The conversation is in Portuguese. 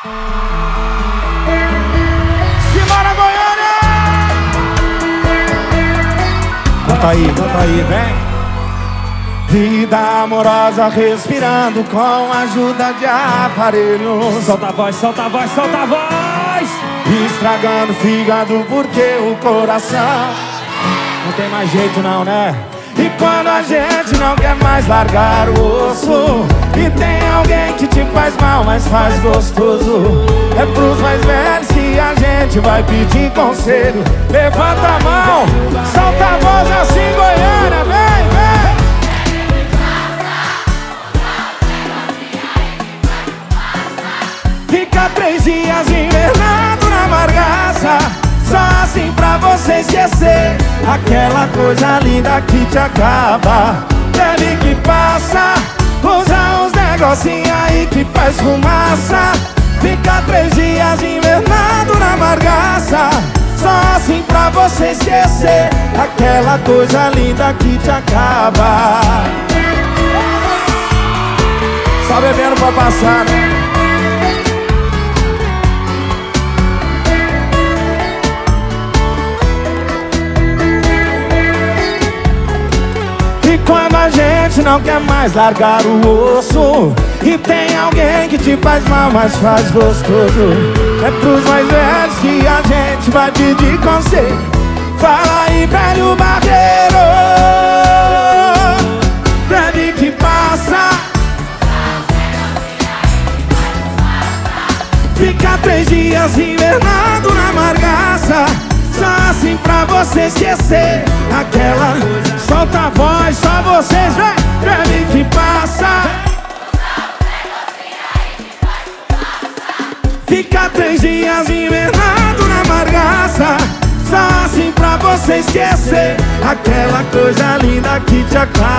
Simbora, Goiânia! Canta aí, canta aí, vem. Vida amorosa respirando com a ajuda de aparelhos. Solta a voz, solta a voz, solta a voz! Estragando o fígado porque o coração não tem mais jeito não, né? E quando a gente não quer mais largar o osso E tem alguém que te faz mal, mas faz gostoso. É pros mais velhos que a gente vai pedir conselho. Levanta a mão, solta a voz assim, Goiânia, vem, vem. Fica três dias invernado na margaça só assim pra você esquecer Aquela coisa linda que te acaba. Bebe que passa Usa negocinhos aí que faz fumaça. Fica três dias invernado na margaça. Só assim pra você esquecer Aquela coisa linda que te acaba. Só bebendo pra passar, né? Quando a gente não quer mais largar o osso. E tem alguém que te faz mal, mas faz gostoso. É pros mais velhos que a gente vai pedir conselho. Fala aí, velho barreiro Bebe que passa. Fica três dias invernado na margaça. Só assim pra você esquecer. Aquela solta a voz, só vocês, vem Fica três dias invernado na margaça. Só assim pra você esquecer. Aquela coisa linda que te acaba